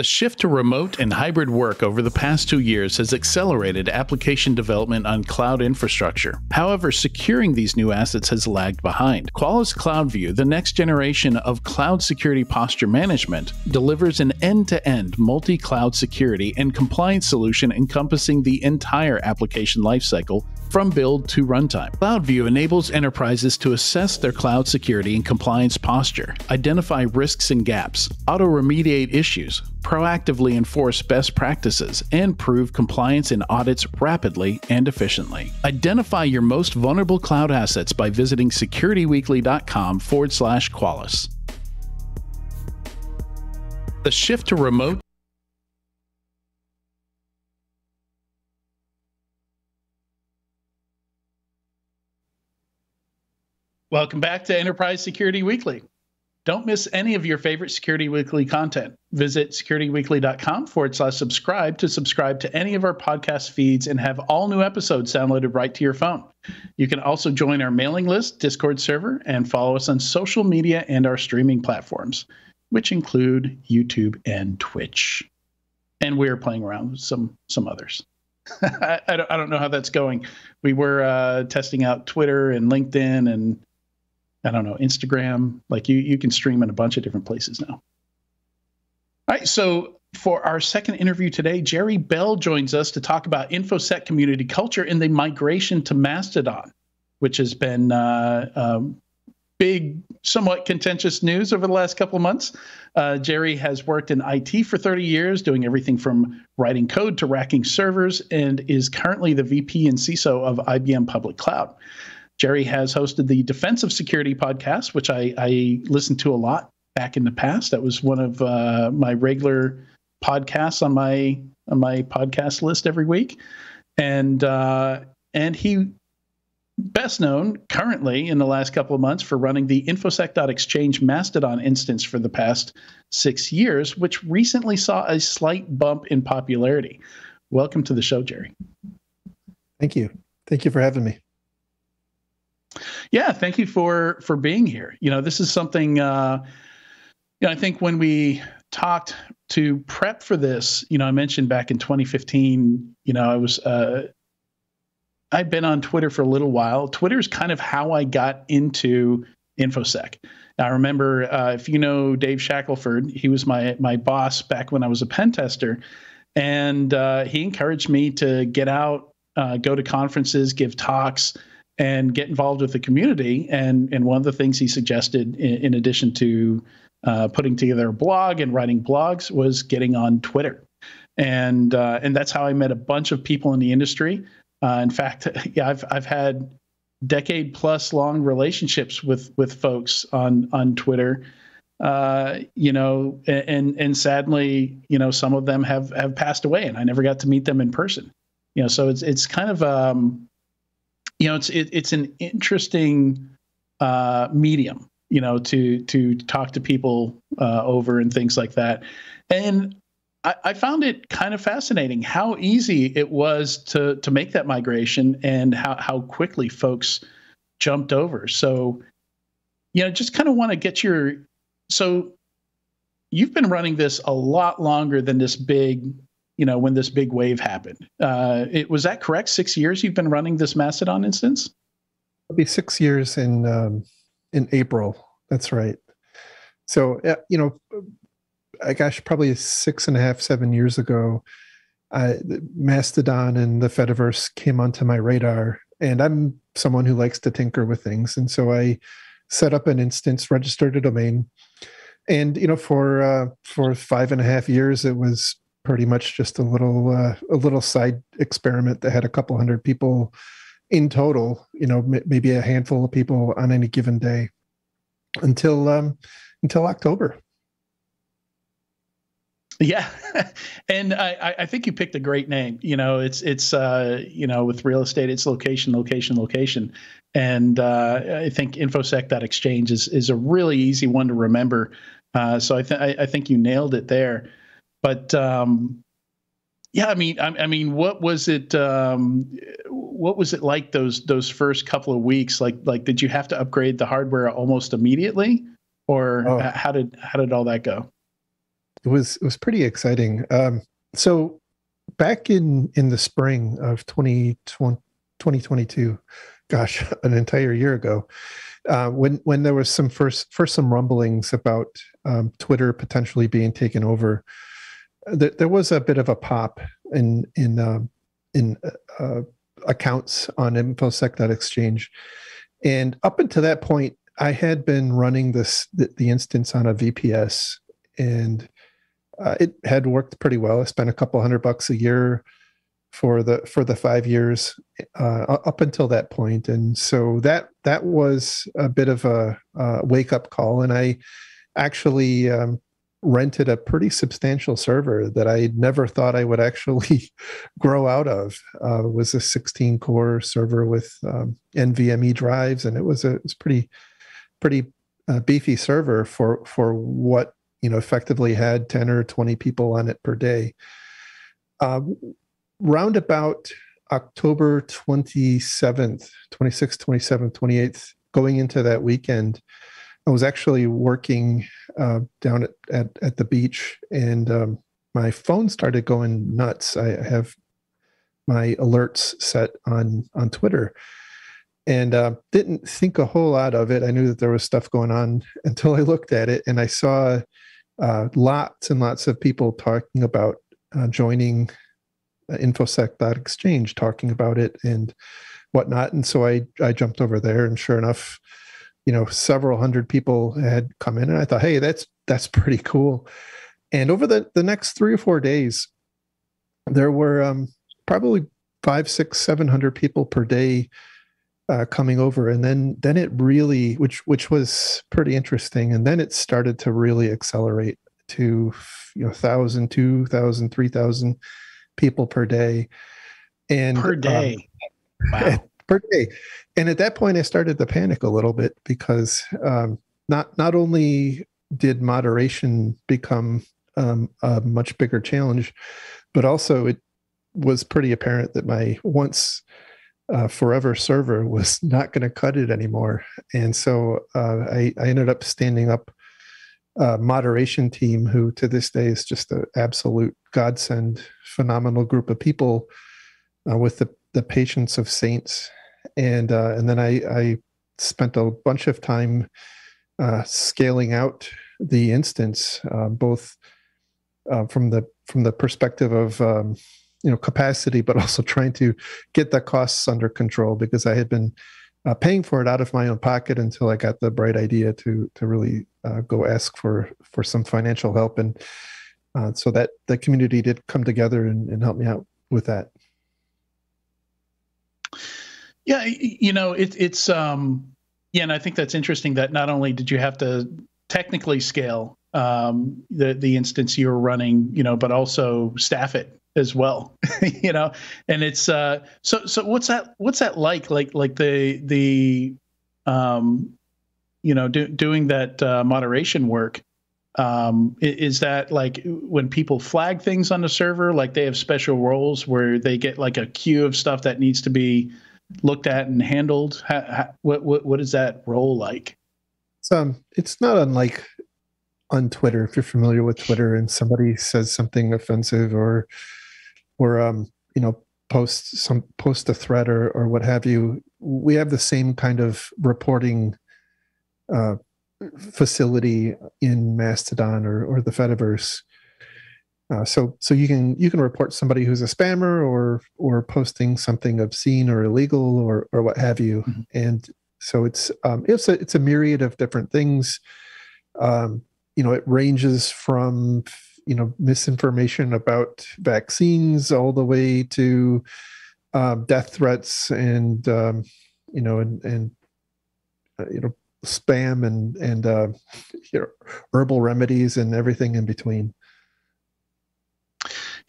The shift to remote and hybrid work over the past two years has accelerated application development on cloud infrastructure. However, securing these new assets has lagged behind. Qualys CloudView, the next generation of cloud security posture management, delivers an end to end multi cloud security and compliance solution encompassing the entire application lifecycle from build to runtime. CloudView enables enterprises to assess their cloud security and compliance posture, identify risks and gaps, auto remediate issues, proactively enforce best practices, and prove compliance in audits rapidly and efficiently. Identify your most vulnerable cloud assets by visiting securityweekly.com forward slash Qualys. The shift to remote Welcome back to Enterprise Security Weekly. Don't miss any of your favorite Security Weekly content. Visit securityweekly.com forward slash subscribe to subscribe to any of our podcast feeds and have all new episodes downloaded right to your phone. You can also join our mailing list, Discord server, and follow us on social media and our streaming platforms, which include YouTube and Twitch. And we're playing around with some some others. I, I, don't, I don't know how that's going. We were uh, testing out Twitter and LinkedIn and I don't know, Instagram. Like you, you can stream in a bunch of different places now. All right. So for our second interview today, Jerry Bell joins us to talk about InfoSec community culture and the migration to Mastodon, which has been uh, um, big, somewhat contentious news over the last couple of months. Uh, Jerry has worked in IT for 30 years, doing everything from writing code to racking servers, and is currently the VP and CISO of IBM Public Cloud. Jerry has hosted the Defensive Security podcast, which I, I listened to a lot back in the past. That was one of uh, my regular podcasts on my on my podcast list every week, and uh, and he best known currently in the last couple of months for running the infosec.exchange mastodon instance for the past six years which recently saw a slight bump in popularity. Welcome to the show jerry. Thank you. Thank you for having me yeah, thank you for for being here. You know, this is something. Uh, you know, I think when we talked to prep for this, you know, I mentioned back in 2015. You know, I was uh, I've been on Twitter for a little while. Twitter is kind of how I got into infosec. I remember uh, if you know Dave Shackleford, he was my my boss back when I was a pen tester, and uh, he encouraged me to get out, uh, go to conferences, give talks, and get involved with the community. And and one of the things he suggested, in, in addition to uh, putting together a blog and writing blogs, was getting on Twitter. And uh, and that's how I met a bunch of people in the industry. Uh, in fact, yeah, I've I've had decade plus long relationships with with folks on on Twitter. Uh, you know, and and sadly, you know, some of them have have passed away, and I never got to meet them in person. You know, so it's it's kind of um, you know, it's it, it's an interesting uh, medium, you know, to to talk to people uh, over and things like that. And I, I, found it kind of fascinating how easy it was to to make that migration and how how quickly folks jumped over. So, you know, just kind of want to get your so you've been running this a lot longer than this big you know, when this big wave happened. Uh, it was that correct? Six years you've been running this Mastodon instance? It'll be six years in um, in April. That's right. So you know, I gosh, probably six and a half, seven years ago, Mastodon and the Fediverse came onto my radar, and I'm someone who likes to tinker with things, and so I set up an instance, registered a domain, and you know, for uh, for five and a half years, it was pretty much just a little uh, a little side experiment that had a couple hundred people in total you know m- maybe a handful of people on any given day until um until october. Yeah. And I, I think you picked a great name. You know it's it's uh you know with real estate it's location location location. And uh i think infosec that exchange is is a really easy one to remember. Uh so i think i think you nailed it there but um, yeah, I mean, I, I, mean, what was it? Um, what was it like those those first couple of weeks? Like, like did you have to upgrade the hardware almost immediately, or oh. how did how did all that go? it was it was pretty exciting. Um, so back in in the spring of 2022, gosh, an entire year ago, uh, when when there was some first first some rumblings about um, Twitter potentially being taken over, there, there was a bit of a pop in in um, in uh, accounts on infosec.exchange, and up until that point, I had been running this the, the instance on a VPS, and uh, it had worked pretty well. I spent a couple hundred bucks a year for the for the five years uh, up until that point, and so that that was a bit of a, a wake up call. And I actually um, rented a pretty substantial server that I never thought I would actually grow out of. Uh, was a 16 core server with um, NVMe drives, and it was a it was pretty pretty uh, beefy server for for what you know effectively had 10 or 20 people on it per day. Uh, round about October 27th, 26th, 27th, 28th, going into that weekend, I was actually working uh, down at, at, at, the beach and um, my phone started going nuts. I have my alerts set on, on Twitter and uh, didn't think a whole lot of it. I knew that there was stuff going on until I looked at it and I saw uh, lots and lots of people talking about uh, joining infosec.exchange talking about it and whatnot. And so I, I jumped over there and sure enough, you know, several hundred people had come in and I thought, Hey, that's, that's pretty cool. And over the, the next three or four days, there were um, probably five, six, seven hundred people per day uh, coming over, and then then it really, which which was pretty interesting, and then it started to really accelerate to you know thousand, two thousand, three thousand people per day. And per um, day. Um, wow. Per day. And at that point I started to panic a little bit because um, not not only did moderation become um, a much bigger challenge, but also it was pretty apparent that my once uh, forever server was not going to cut it anymore. And so uh, I, I ended up standing up a moderation team who to this day is just an absolute godsend phenomenal group of people uh, with the, the patience of saints and uh, and then I, I spent a bunch of time uh, scaling out the instance uh, both uh, from the from the perspective of um, you know capacity but also trying to get the costs under control because I had been uh, paying for it out of my own pocket until I got the bright idea to to really uh, go ask for for some financial help, and so that the community did come together and, and help me out with that. Yeah, you know, it, it's um, yeah, and I think that's interesting that not only did you have to technically scale um, the the instance you were running, you know, but also staff it as well you know? And it's uh so so what's that what's that like? Like like the the um you know do, doing that uh, moderation work um is that like when people flag things on the server like they have special roles where they get like a queue of stuff that needs to be looked at and handled? How, how, what, what what is that role like? It's um it's not unlike on twitter if you're familiar with twitter and somebody says something offensive or or um, you know post some post a threat or or what have you we have the same kind of reporting uh, facility in mastodon or or the fediverse uh, so so you can you can report somebody who's a spammer or or posting something obscene or illegal or or what have you mm-hmm. and so it's um, it's a it's a myriad of different things um, you know it ranges from you know misinformation about vaccines all the way to um, death threats and um, you know and and uh, you know spam and and uh, you know, herbal remedies and everything in between.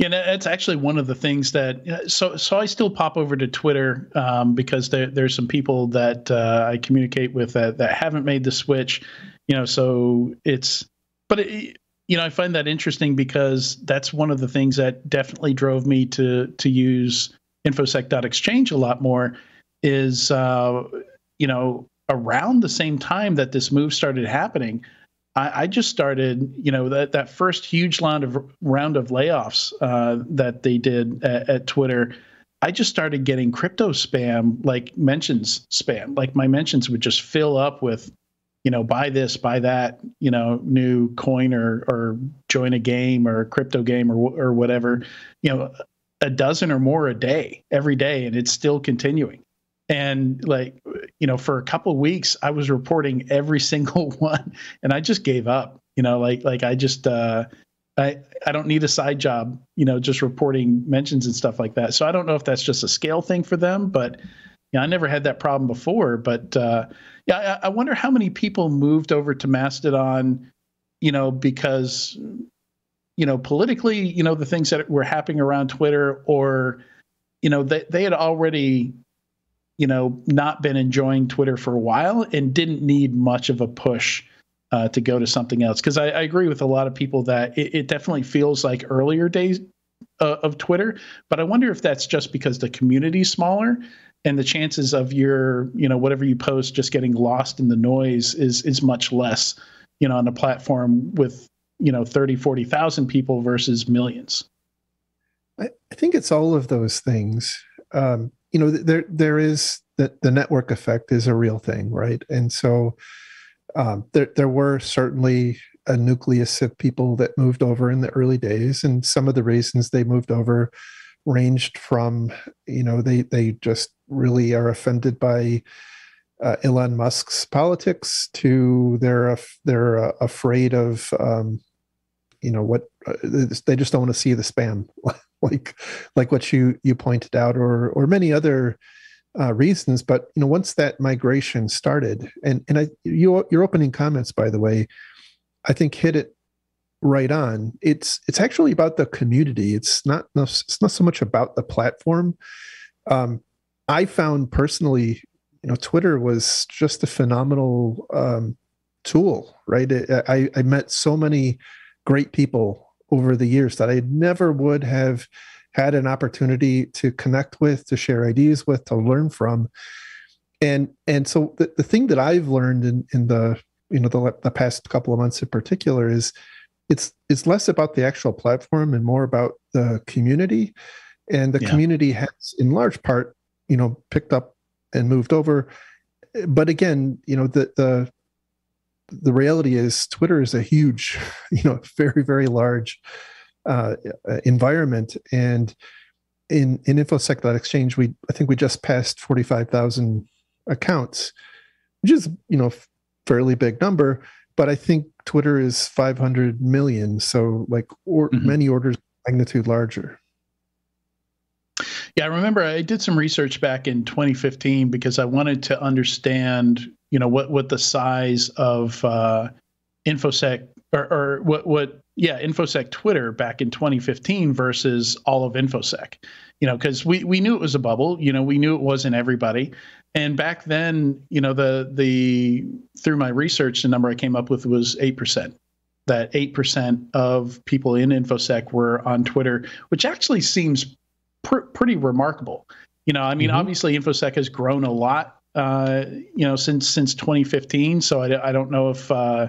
Yeah, that's actually one of the things that. So, so I still pop over to Twitter um, because there, there's some people that uh, I communicate with that, that haven't made the switch. You know, so it's, but it, you know, I find that interesting because that's one of the things that definitely drove me to to use infosec.exchange a lot more is uh, you know around the same time that this move started happening I, I, just started, you know, that that first huge round of round of layoffs uh, that they did at, at Twitter. I just started getting crypto spam, like mentions spam. Like my mentions would just fill up with, you know, buy this, buy that, you know, new coin or or join a game or a crypto game or or whatever, you know, a dozen or more a day every day, and it's still continuing. And like, you know, for a couple of weeks, I was reporting every single one, and I just gave up. You know, like like I just uh, I I don't need a side job. You know, just reporting mentions and stuff like that. So I don't know if that's just a scale thing for them, but yeah, I never had that problem before. But uh, yeah, I, I wonder how many people moved over to Mastodon. You know, because you know, politically, you know, the things that were happening around Twitter, or, you know, they, they had already, you know, not been enjoying Twitter for a while and didn't need much of a push uh, to go to something else. Because I, I, agree with a lot of people that it, it definitely feels like earlier days uh, of Twitter, but I wonder if that's just because the community's smaller and the chances of your, you know, whatever you post just getting lost in the noise is is much less, you know, on a platform with you know 30 40,000 people versus millions I, I, think it's all of those things um, you know there there is the, the network effect is a real thing right? And so um, there there were certainly a nucleus of people that moved over in the early days and some of the reasons they moved over ranged from you know they they just really are offended by uh, Elon Musk's politics to they're they're uh, afraid of um, you know what uh, they just don't want to see the spam like like what you you pointed out or or many other uh, reasons but you know once that migration started and and i you, your opening comments by the way i think hit it right on. It's it's actually about the community. It's not it's not so much about the platform. Um, i found personally you know twitter was just a phenomenal um, tool right? I, I met so many great people over the years that I never would have had an opportunity to connect with, to share ideas with, to learn from. And and so the, the thing that I've learned in, in the you know the, the past couple of months in particular is it's it's less about the actual platform and more about the community. And the yeah. community has in large part, you know, picked up and moved over. But again, you know, the the the reality is Twitter is a huge, you know, very very large uh, environment, and in in infosec.exchange, we I think we just passed forty five thousand accounts, which is you know a fairly big number. But I think Twitter is five hundred million, so like or, mm-hmm. many orders magnitude larger. Yeah, I remember I did some research back in 2015 because I wanted to understand, you know, what what the size of uh, infosec or, or what what yeah infosec Twitter back in 2015 versus all of infosec, you know, because we we knew it was a bubble, you know, we knew it wasn't everybody, and back then, you know, the the through my research, the number I came up with was eight percent that 8% of people in infosec were on twitter which actually seems pr- pretty remarkable. You know, I mean, mm-hmm. obviously, infosec has grown a lot. Uh, you know, since since 2015. So I, I don't know if uh,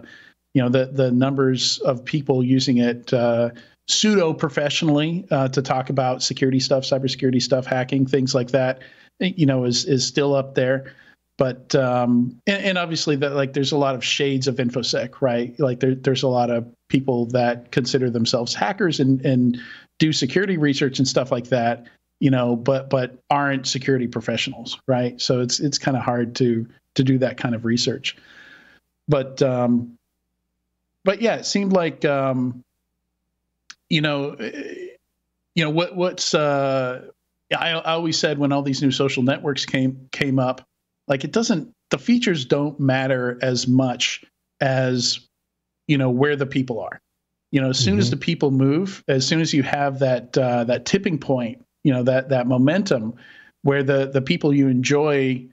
you know the the numbers of people using it uh, pseudo professionally uh, to talk about security stuff, cybersecurity stuff, hacking, things like that. You know, is is still up there but um, and, and, obviously that like there's a lot of shades of infosec right like there, there's a lot of people that consider themselves hackers and and do security research and stuff like that you know but but aren't security professionals right? So it's it's kind of hard to to do that kind of research. But um but yeah it seemed like um you know you know what what's uh I, I always said when all these new social networks came came up like it doesn't the features don't matter as much as you know where the people are. You know as soon mm-hmm. as the people move as soon as you have that uh, that tipping point you know that that momentum where the the people you enjoy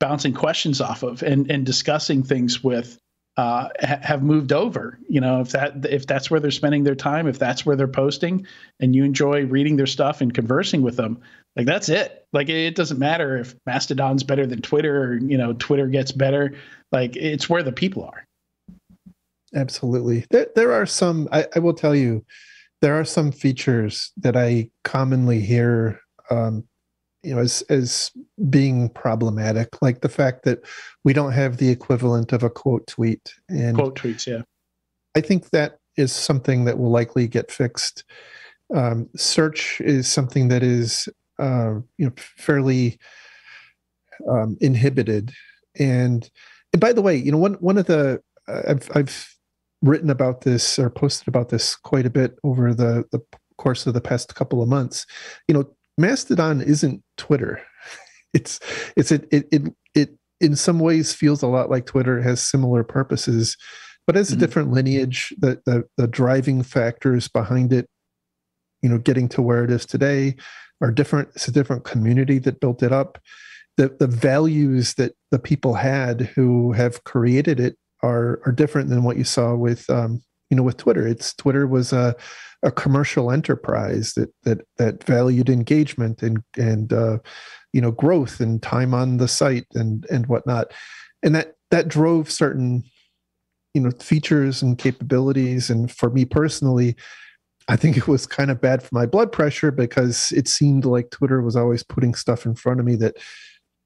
bouncing questions off of and and discussing things with uh, ha- have moved over. You know if that if that's where they're spending their time if that's where they're posting and you enjoy reading their stuff and conversing with them like that's it. Like it doesn't matter if mastodon's better than twitter or you know twitter gets better. Like it's where the people are. Absolutely. There, there are some, I, I, will tell you, there are some features that I commonly hear, um, you know, as, as being problematic, like the fact that we don't have the equivalent of a quote tweet. And quote tweets, yeah. I think that is something that will likely get fixed. Um, search is something that is, uh, you know, fairly um, inhibited. And, and by the way, you know, one, one of the, uh, I've, I've written about this or posted about this quite a bit over the, the course of the past couple of months. You know, Mastodon isn't Twitter. It's it's it it it, it in some ways feels a lot like Twitter. It has similar purposes, but has a mm-hmm. different lineage. The, the the driving factors behind it, you know, getting to where it is today, are different. It's a different community that built it up. The the values that the people had who have created it are are different than what you saw with um, you know with Twitter. It's Twitter was a a commercial enterprise that that that valued engagement and and uh, you know growth and time on the site and and whatnot, and that that drove certain you know features and capabilities. And for me personally, I think it was kind of bad for my blood pressure because it seemed like Twitter was always putting stuff in front of me that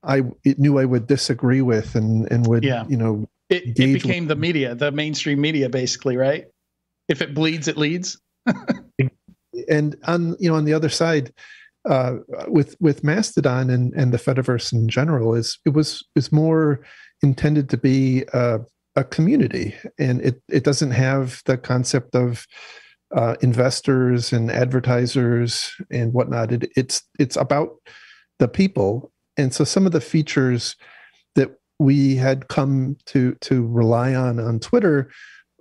I it knew I would disagree with and and would yeah. you know it, it became the media, the mainstream media, basically, right? If it bleeds, it leads. and on you know on the other side, uh, with with Mastodon and and the Fediverse in general, is it was is more intended to be a, a community, and it it doesn't have the concept of uh, investors and advertisers and whatnot. It, it's it's about the people, and so some of the features we had come to to rely on on Twitter,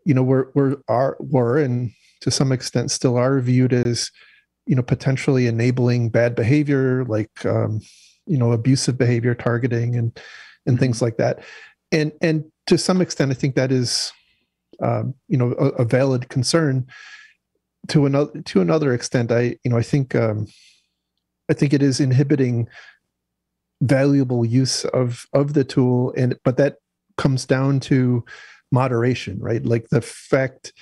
you know, were were are were and to some extent still are viewed as you know potentially enabling bad behavior like um, you know abusive behavior targeting and and mm-hmm. things like that and and to some extent i think that is um, you know a, a, valid concern to another to another extent i you know i think um, i think it is inhibiting valuable use of of the tool and but that comes down to moderation right? Like the fact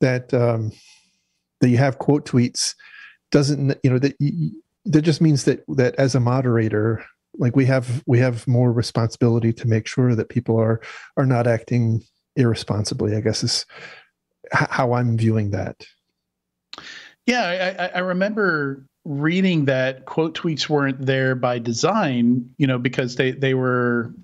that um that you have quote tweets doesn't you know that that just means that that as a moderator like we have we have more responsibility to make sure that people are are not acting irresponsibly i guess is how i'm viewing that yeah i i remember reading that quote tweets weren't there by design, you know, because they they were.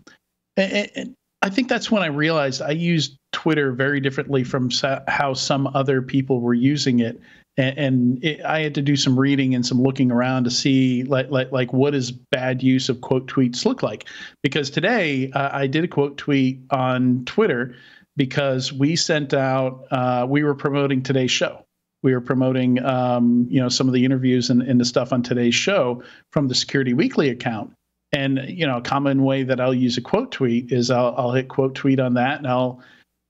And I think that's when I realized I used Twitter very differently from how some other people were using it, and, it, I had to do some reading and some looking around to see like like like what does bad use of quote tweets look like? Because today uh, I did a quote tweet on Twitter because we sent out uh, we were promoting today's show we were promoting um, you know some of the interviews and, and the stuff on today's show from the security weekly account. And you know a common way that i'll use a quote tweet is i'll, I'll hit quote tweet on that and i'll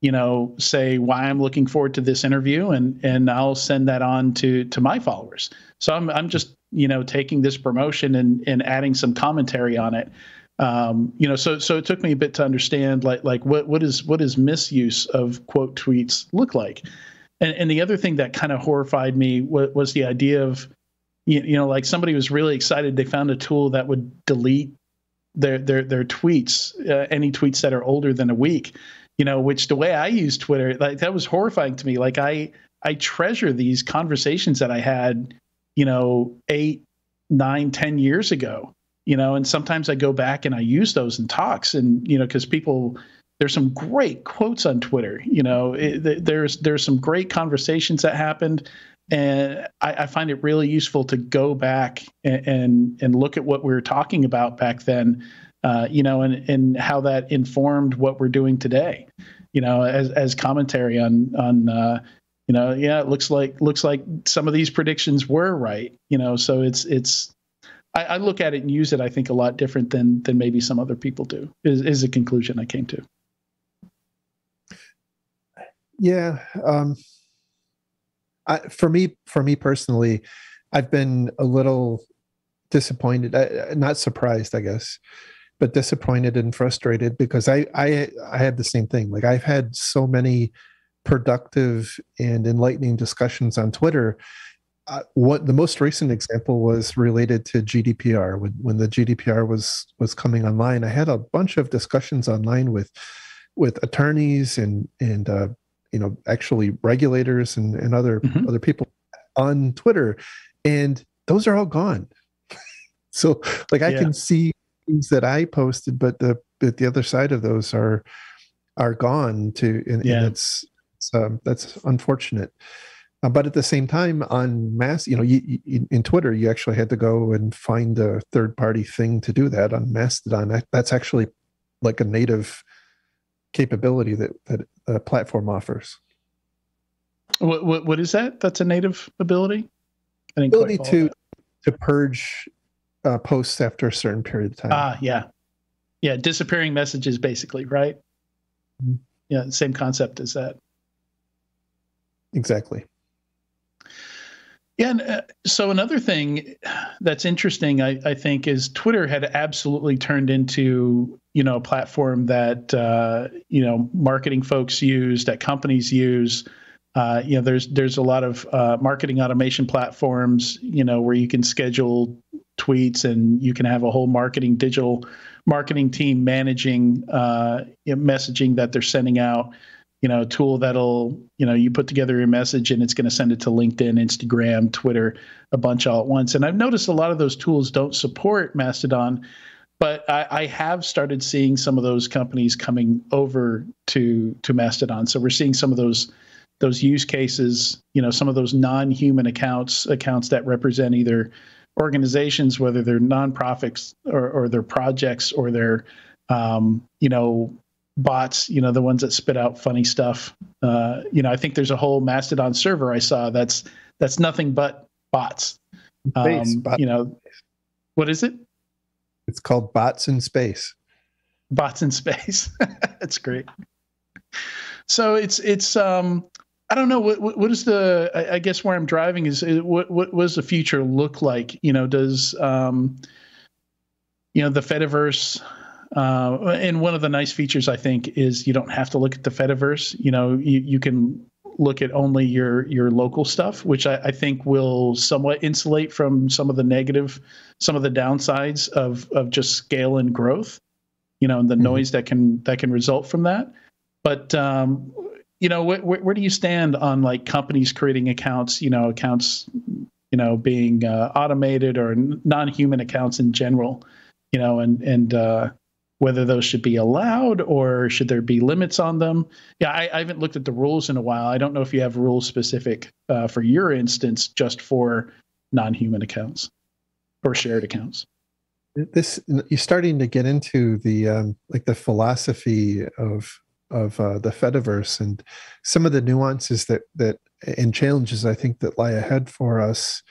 you know say why i'm looking forward to this interview and and i'll send that on to to my followers. So i'm, I'm just you know taking this promotion and and adding some commentary on it. Um, you know so so it took me a bit to understand like like what what is what is misuse of quote tweets look like and, and the other thing that kind of horrified me was, was the idea of, you, you know, like somebody was really excited they found a tool that would delete their their their tweets, uh, any tweets that are older than a week. You know, which the way I use Twitter, like that was horrifying to me. Like I I treasure these conversations that I had, you know, eight, nine, ten years ago. You know, and sometimes I go back and I use those in talks, and you know, because people there's some great quotes on Twitter. You know, it, there's there's some great conversations that happened, and I, I, find it really useful to go back and, and, and look at what we were talking about back then. Uh, you know, and and how that informed what we're doing today. You know, as as commentary on on. Uh, you know, yeah, it looks like looks like some of these predictions were right. You know, so it's it's I, I, look at it and use it, I think, a lot different than than maybe some other people do. Is is a conclusion I came to. Yeah. Um, I, for me, for me personally, I've been a little disappointed, uh, not surprised, I guess, but disappointed and frustrated because I, I, I had the same thing. Like I've had so many productive and enlightening discussions on Twitter. Uh, what the most recent example was related to GDPR. When, when the GDPR was was coming online, I had a bunch of discussions online with with attorneys and and uh, you know actually regulators and, and other mm-hmm. other people on Twitter, and those are all gone. so like I yeah. can see things that I posted, but the but the other side of those are are gone to and, yeah. and it's, it's um, that's unfortunate. Uh, but at the same time, on mass, you know, you, you, in Twitter, you actually had to go and find a third party thing to do that. On Mastodon, that's actually like a native capability that that a platform offers. What what, what is that? That's a native ability. ability to to purge uh, posts after a certain period of time. Ah, yeah, yeah, disappearing messages, basically, right? Mm-hmm. Yeah, same concept as that. Exactly. Yeah, and uh, so another thing that's interesting, I, I, think, is Twitter had absolutely turned into you know a platform that uh, you know marketing folks use, that companies use. Uh, you know, there's there's a lot of uh, marketing automation platforms, you know, where you can schedule tweets and you can have a whole marketing digital marketing team managing uh, messaging that they're sending out you know, a tool that'll, you know, you put together your message and it's going to send it to LinkedIn, Instagram, Twitter, a bunch all at once. And I've noticed a lot of those tools don't support Mastodon, but I, I have started seeing some of those companies coming over to to Mastodon. So we're seeing some of those those use cases, you know, some of those non-human accounts, accounts that represent either organizations, whether they're nonprofits or, or their projects or their um, you know, bots, you know, the ones that spit out funny stuff. Uh, you know, I think there's a whole Mastodon server I saw that's that's nothing but bots. Um, bot. You know, what is it? It's called Bots in Space. Bots in Space. that's great. So it's it's um I don't know what what is the I, I guess where I'm driving is, is what what does the future look like? You know, does um you know the Fediverse uh, and one of the nice features I think is you don't have to look at the Fediverse. You know, you, you can look at only your your local stuff, which I, I, think will somewhat insulate from some of the negative, some of the downsides of of just scale and growth. You know, and the mm-hmm. noise that can that can result from that. But um, you know, wh- wh- where do you stand on like companies creating accounts? You know, accounts, you know, being uh, automated or non-human accounts in general. You know, and and uh, whether those should be allowed or should there be limits on them. Yeah, I, I haven't looked at the rules in a while. I don't know if you have rules specific uh, for your instance just for non-human accounts or shared accounts. This you're starting to get into the um, like the philosophy of of uh, the Fediverse and some of the nuances that that and challenges I think that lie ahead for us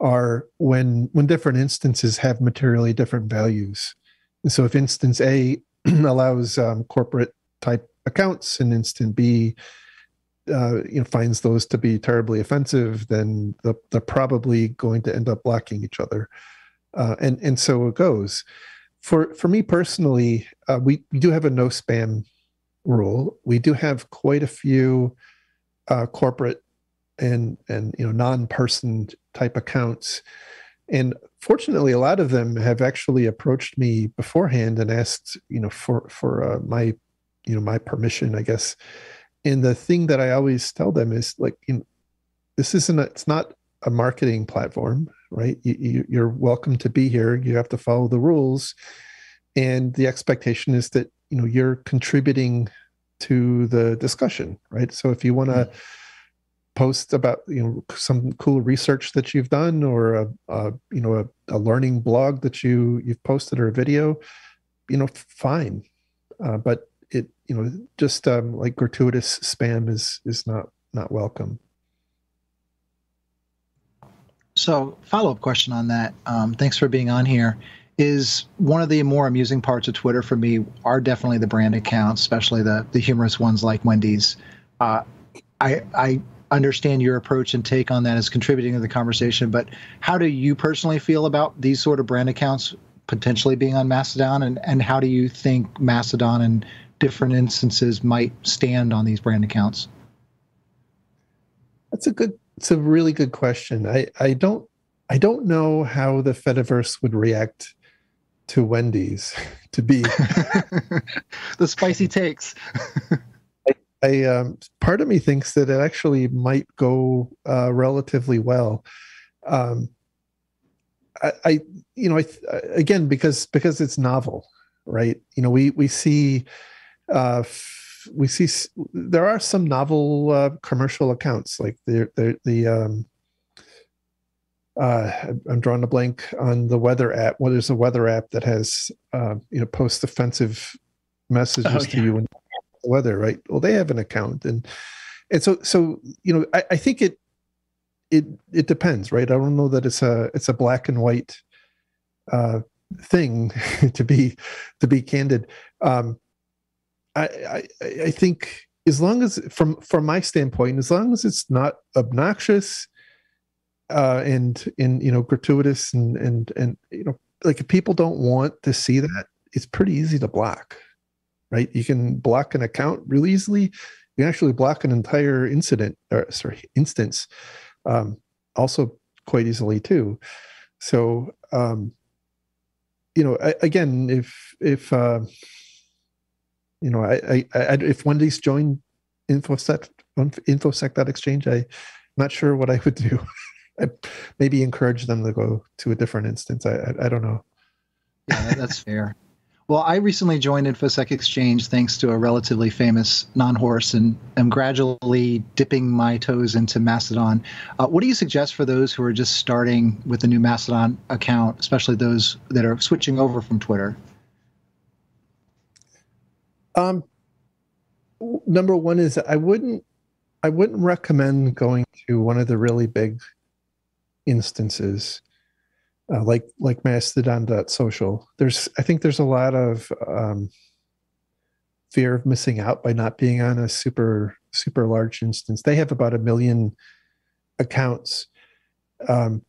are when when different instances have materially different values so if instance A allows um, corporate type accounts and instance B uh, you know finds those to be terribly offensive, then the, they're probably going to end up blocking each other, uh, and and so it goes. For for me personally, uh, we, we do have a no spam rule. We do have quite a few uh, corporate and and you know non person type accounts and fortunately a lot of them have actually approached me beforehand and asked you know for for uh, my you know my permission i guess. And the thing that i always tell them is like you know, this isn't a, it's not a marketing platform right? You, you, are welcome to be here. You have to follow the rules. And the expectation is that you know you're contributing to the discussion right? So if you want to mm-hmm post about you know some cool research that you've done or a, a you know a, a, learning blog that you you've posted or a video you know fine. Uh, but it you know just um, like gratuitous spam is is not not welcome. So follow-up question on that um, thanks for being on here is one of the more amusing parts of twitter for me are definitely the brand accounts especially the the humorous ones like wendy's. Uh, I, I understand your approach and take on that as contributing to the conversation. But how do you personally feel about these sort of brand accounts potentially being on Mastodon, and and how do you think Mastodon and different instances might stand on these brand accounts? That's a good. It's a really good question. I I don't I don't know how the Fediverse would react to Wendy's to be the spicy takes. I, um, part of me thinks that it actually might go uh, relatively well. Um, I, I, you know, I, again because because it's novel, right? You know, we we see uh, we see there are some novel uh, commercial accounts like the the the um, uh, I'm drawing a blank on the weather app. Well, there's a weather app that has uh, you know post offensive messages oh, yeah. to you and weather, right? Well, they have an account, and and so so you know I, I think it it it depends, right? I don't know that it's a it's a black and white uh, thing to be to be candid. Um, I, I I think as long as from from my standpoint, as long as it's not obnoxious uh, and and you know gratuitous and and and you know like if people don't want to see that, it's pretty easy to block, right? You can block an account really easily. You can actually block an entire incident or sorry instance, um, also quite easily too. So um, you know, I, again, if if uh, you know, I, I, I if Wendy's joined infosec infosec exchange, I'm not sure what I would do. I maybe encourage them to go to a different instance. I I, I don't know. Yeah, that's fair. Well, I recently joined InfoSec Exchange thanks to a relatively famous non-horse and am gradually dipping my toes into Mastodon. Uh, what do you suggest for those who are just starting with a new Mastodon account, especially those that are switching over from Twitter? Um, number one is I wouldn't I wouldn't recommend going to one of the really big instances uh, like like mastodon.social there's i think there's a lot of um, fear of missing out by not being on a super super large instance. They have about a million accounts. Um,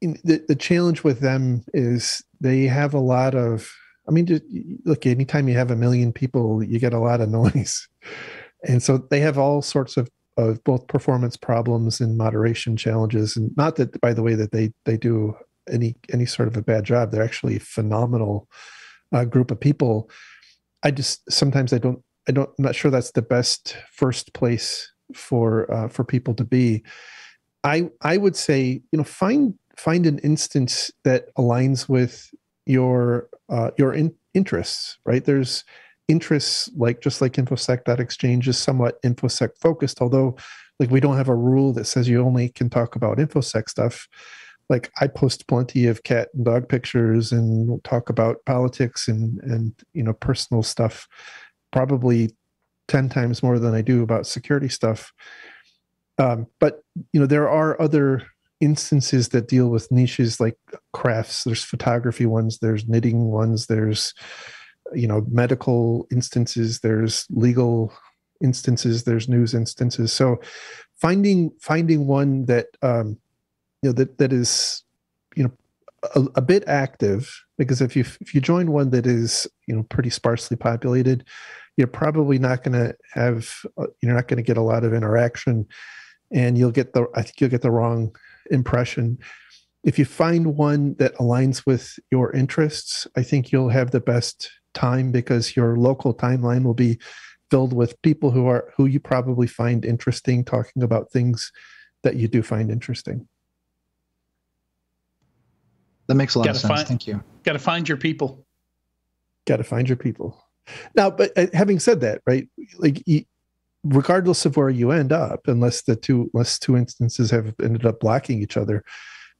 the, the challenge with them is they have a lot of i mean just, look anytime you have a million people you get a lot of noise. And so they have all sorts of of both performance problems and moderation challenges. And not that, by the way, that they they do any any sort of a bad job. They're actually a phenomenal uh, group of people. I just sometimes I don't I don't I'm not sure that's the best first place for uh, for people to be. I I would say you know find find an instance that aligns with your uh, your in, interests. Right there's interests like just like infosec.exchange is somewhat infosec focused although like we don't have a rule that says you only can talk about infosec stuff like i post plenty of cat and dog pictures and talk about politics and and you know personal stuff probably 10 times more than i do about security stuff. Um, but you know there are other instances that deal with niches like crafts. There's photography ones there's knitting ones there's you know medical instances there's legal instances there's news instances. So finding finding one that um you know that that is you know a, a, bit active because if you if you join one that is you know pretty sparsely populated you're probably not going to have uh, you're not going to get a lot of interaction and you'll get the i think you'll get the wrong impression. If you find one that aligns with your interests i think you'll have the best time because your local timeline will be filled with people who are who you probably find interesting talking about things that you do find interesting that makes a lot gotta of sense. find, thank you. got to find your people. Got to find your people. Now but uh, having said that right like you, regardless of where you end up unless the two unless two instances have ended up blocking each other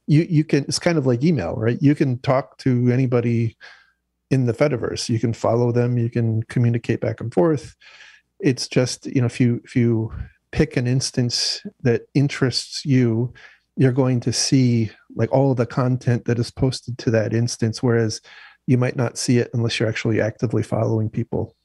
you you can it's kind of like email right? You can talk to anybody in the Fediverse. You can follow them, you can communicate back and forth. It's just, you know, if you if you pick an instance that interests you, you're going to see like all of the content that is posted to that instance, whereas you might not see it unless you're actually actively following people.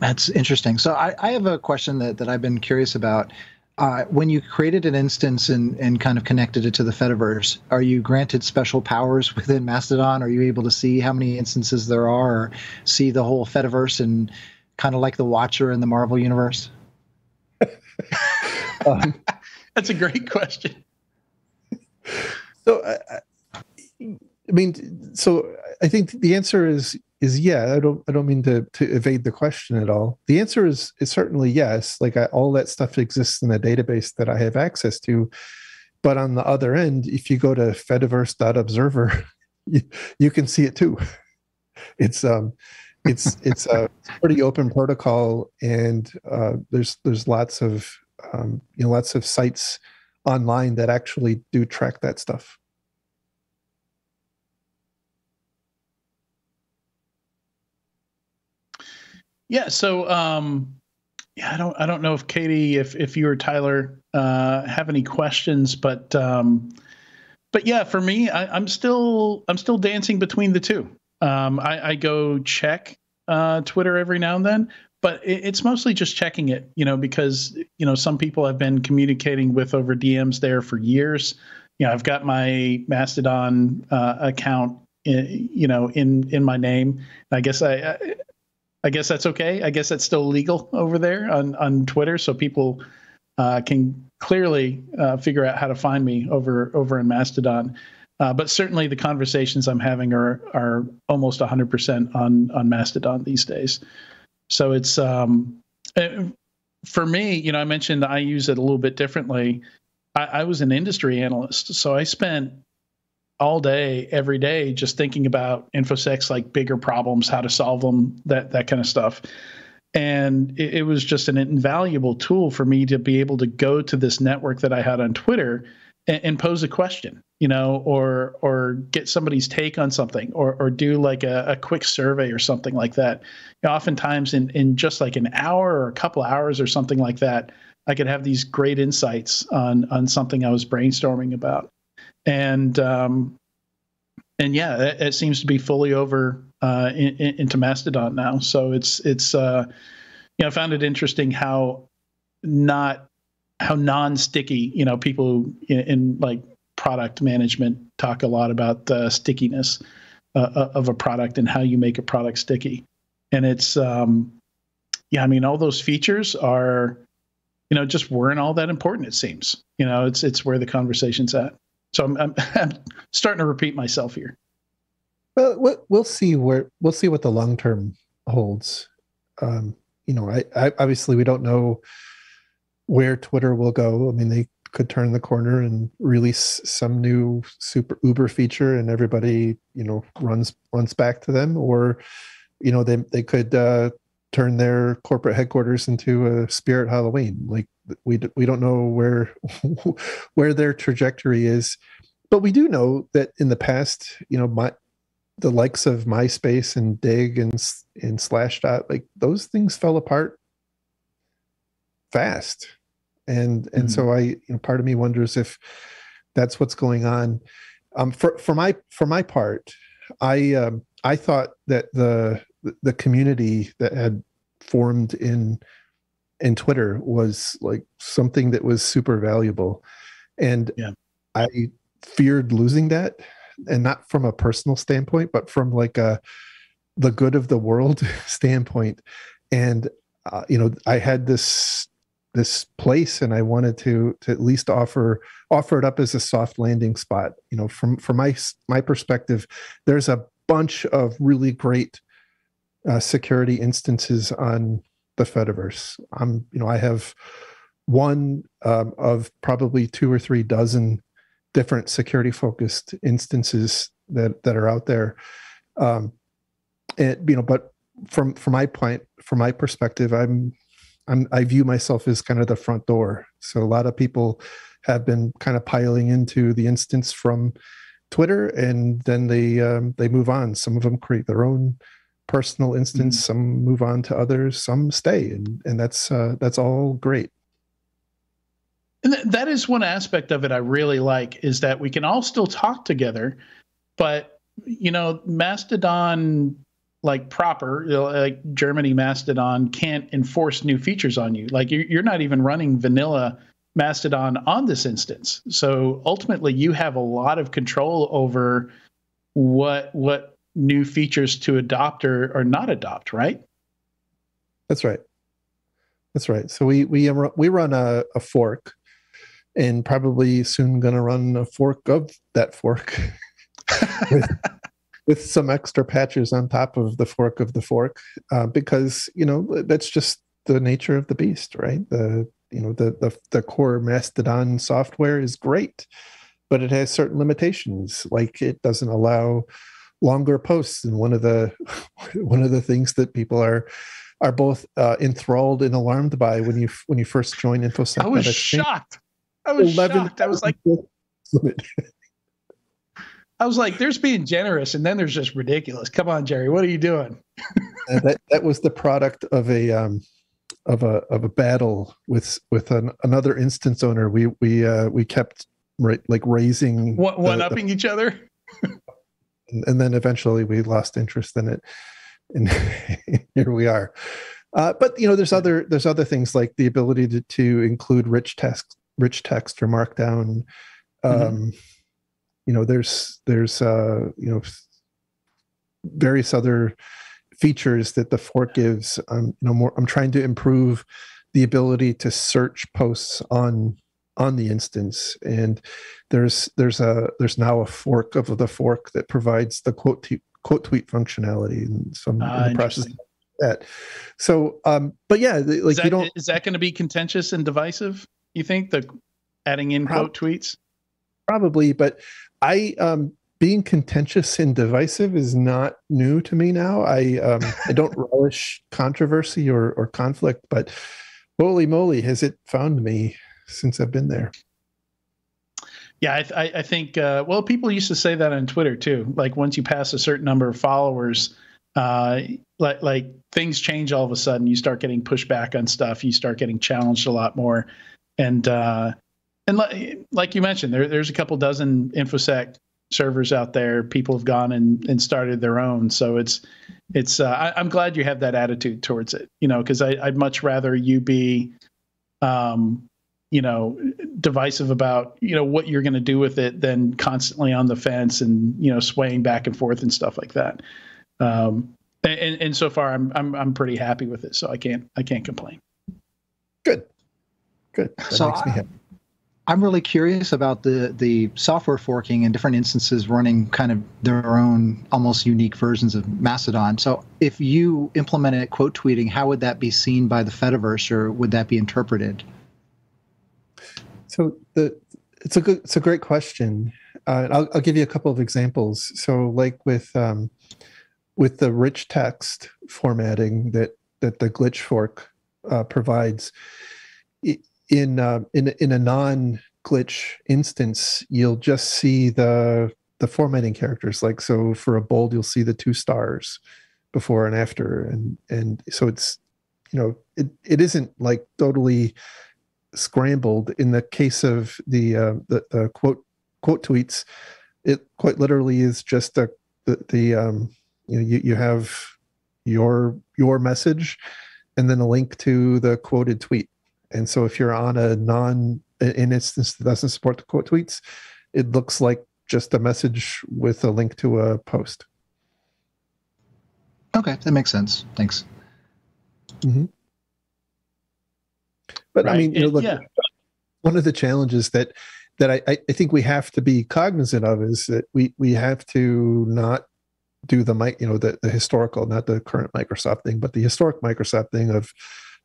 That's interesting. So I, I have a question that, that I've been curious about uh, when you created an instance and, and kind of connected it to the Fediverse, are you granted special powers within Mastodon? Are you able to see how many instances there are, or see the whole Fediverse and kind of like the Watcher in the Marvel universe? That's a great question. So, I, I mean, so I think the answer is is yeah. I don't I don't mean to to evade the question at all. The answer is is certainly yes. Like I, all that stuff exists in a database that I have access to. But on the other end, if you go to fediverse.observer, you, you can see it too. It's um, it's it's a pretty open protocol, and uh, there's there's lots of um, you know lots of sites online that actually do track that stuff. Yeah. So, um, yeah, I don't, I don't know if Katie, if if you or Tyler uh, have any questions, but um, but yeah, for me, I, am still, I'm still dancing between the two. Um, I, I go check uh, Twitter every now and then, but it, it's mostly just checking it, you know, because you know some people I've been communicating with over DMs there for years. You know, I've got my Mastodon uh, account, in, you know, in in my name. I guess I, I I guess that's okay. I guess that's still legal over there on on Twitter, so people uh, can clearly uh, figure out how to find me over over in Mastodon. Uh, but certainly the conversations I'm having are are almost 100% on on Mastodon these days. So it's um, eh, for me, you know, I mentioned I use it a little bit differently. I, I was an industry analyst, so I spent all day, every day, just thinking about infosec like bigger problems, how to solve them, that that kind of stuff. And it, it was just an invaluable tool for me to be able to go to this network that I had on Twitter and, and pose a question you know, or or get somebody's take on something, or or do like a, a quick survey or something like that. You know, oftentimes, in in just like an hour or a couple hours or something like that, I could have these great insights on on something I was brainstorming about, and um, and yeah, it, it seems to be fully over uh, in, in, into Mastodon now. So it's it's uh, you know, I found it interesting how not how non-sticky you know people in, in like product management talk a lot about the stickiness uh, uh, of a product and how you make a product sticky. And it's, um, yeah, I mean, all those features are, you know, just weren't all that important. It seems, you know, it's it's where the conversation's at. So I'm, I'm, I'm starting to repeat myself here. Well, we'll see where we'll see what the long term holds. Um, you know, I, I obviously we don't know where Twitter will go. I mean, they could turn the corner and release some new super uber feature and everybody you know runs runs back to them. Or you know they they could uh, turn their corporate headquarters into a spirit halloween. Like we we don't know where where their trajectory is. But we do know that in the past you know my the likes of myspace and Digg and and slashdot like those things fell apart fast and and mm-hmm. so i you know part of me wonders if that's what's going on um for for my for my part i um i thought that the the community that had formed in in twitter was like something that was super valuable and yeah. i feared losing that and not from a personal standpoint but from like a the good of the world standpoint and uh, you know i had this this place and i wanted to to at least offer offer it up as a soft landing spot. You know from from my my perspective there's a bunch of really great uh, security instances on the fediverse. I'm you know i have one um, of probably two or three dozen different security focused instances that that are out there. Um and you know but from from my point from my perspective i'm I'm, I view myself as kind of the front door. So a lot of people have been kind of piling into the instance from Twitter, and then they um, they move on. Some of them create their own personal instance. Mm-hmm. Some move on to others. Some stay, and and that's uh, that's all great. And th- that is one aspect of it I really like is that we can all still talk together, but you know, Mastodon like proper, you know, like Germany Mastodon can't enforce new features on you. Like you're, you're not even running vanilla Mastodon on this instance. So ultimately, you have a lot of control over what what new features to adopt or, or not adopt, right? That's right. That's right. So we we um, we run a, a fork, and probably soon going to run a fork of that fork, with, with, some extra patches on top of the fork of the fork, uh, because you know that's just the nature of the beast, right? The you know the the, the core Mastodon software is great, but it has certain limitations, like it doesn't allow longer posts and one of the one of the things that people are are both uh, enthralled and alarmed by when you when you first join InfoSec. I was shocked. I was 11, shocked. I was like, I was like, "There's being generous, and then there's just ridiculous." Come on, Jerry, what are you doing? that that was the product of a um, of a of a battle with with an, another instance owner. We we uh, we kept right like raising one, one upping each other, and, and then eventually we lost interest in it and here we are. Uh, but you know, there's other there's other things like the ability to, to include rich text, rich text or markdown. Mm-hmm. Um, mm-hmm. You know, there's there's uh, you know various other features that the fork gives. Um, you know, more I'm trying to improve the ability to search posts on on the instance and there's there's a there's now a fork of the fork that provides the quote t- quote tweet functionality and some uh, in the process that. So, um, but yeah, like is that, you don't. Is that going to be contentious and divisive? You think the adding in quote tweets? Probably, but I um, being contentious and divisive is not new to me now. I um, I don't relish controversy or or conflict, but holy moly, has it found me since I've been there? Yeah, I, I think. Uh, well, people used to say that on Twitter too. Like once you pass a certain number of followers, uh, like like things change all of a sudden. You start getting pushback on stuff. You start getting challenged a lot more, and uh, and like, like you mentioned, there there's a couple dozen infosec servers out there. People have gone and, and started their own. So it's it's. Uh, I, am glad you have that attitude towards it. You know, because I'd much rather you be um, you know divisive about you know what you're going to do with it than constantly on the fence and you know swaying back and forth and stuff like that um and and so far i'm i'm i'm pretty happy with it so i can't i can't complain good good that so I, i'm really curious about the the software forking and different instances running kind of their own almost unique versions of mastodon so if you implemented quote tweeting how would that be seen by the fediverse or would that be interpreted so the it's a good it's a great question. Uh, I'll, I'll give you a couple of examples. So like with um, with the rich text formatting that that the glitch fork uh, provides in uh, in in a non glitch instance, you'll just see the the formatting characters. Like so, for a bold, you'll see the two stars before and after, and and so it's you know it it isn't like totally scrambled. In the case of the uh, the, the, quote quote tweets, it quite literally is just a the, the um, you know you, you have your your message and then a link to the quoted tweet. And so if you're on a non an instance that doesn't support the quote tweets, it looks like just a message with a link to a post. Okay, that makes sense. Thanks. Mm-hmm. But right. I mean, you know, look, yeah. one of the challenges that that I, I think we have to be cognizant of is that we we have to not do the mic, you know, the, the historical, not the current Microsoft thing, but the historic Microsoft thing of,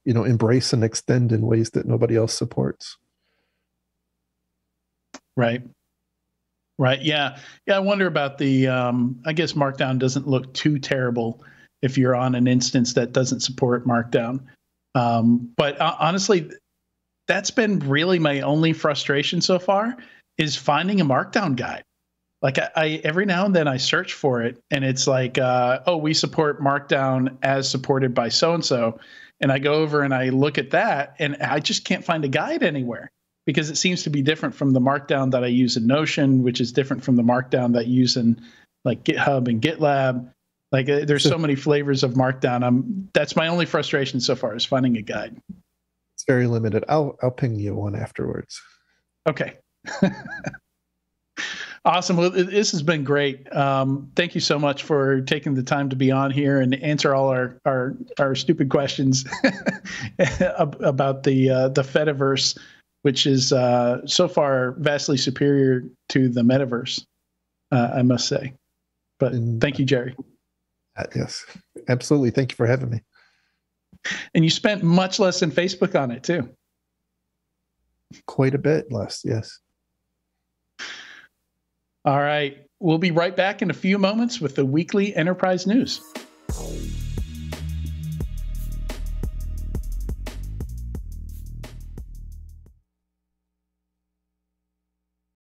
you know, embrace and extend in ways that nobody else supports. Right. Right. Yeah. Yeah. I wonder about the. Um, I guess Markdown doesn't look too terrible if you're on an instance that doesn't support Markdown. Um, but uh, honestly, that's been really my only frustration so far is finding a markdown guide. Like I, I every now and then I search for it and it's like, uh, oh, we support markdown as supported by so and so. And I go over and I look at that and I just can't find a guide anywhere because it seems to be different from the markdown that I use in Notion, which is different from the markdown that I use in like GitHub and GitLab. Like uh, there's so many flavors of markdown. I'm that's my only frustration so far is finding a guide. It's very limited. I'll I'll ping you one afterwards. Okay. Awesome. Well, this has been great. Um, thank you so much for taking the time to be on here and answer all our our, our stupid questions about the uh, the Fediverse, which is uh, so far vastly superior to the metaverse. Uh, I must say. But thank you, Jerry. Uh, yes, absolutely. Thank you for having me. And you spent much less than Facebook on it too. Quite a bit less, yes. All right. We'll be right back in a few moments with the weekly enterprise news.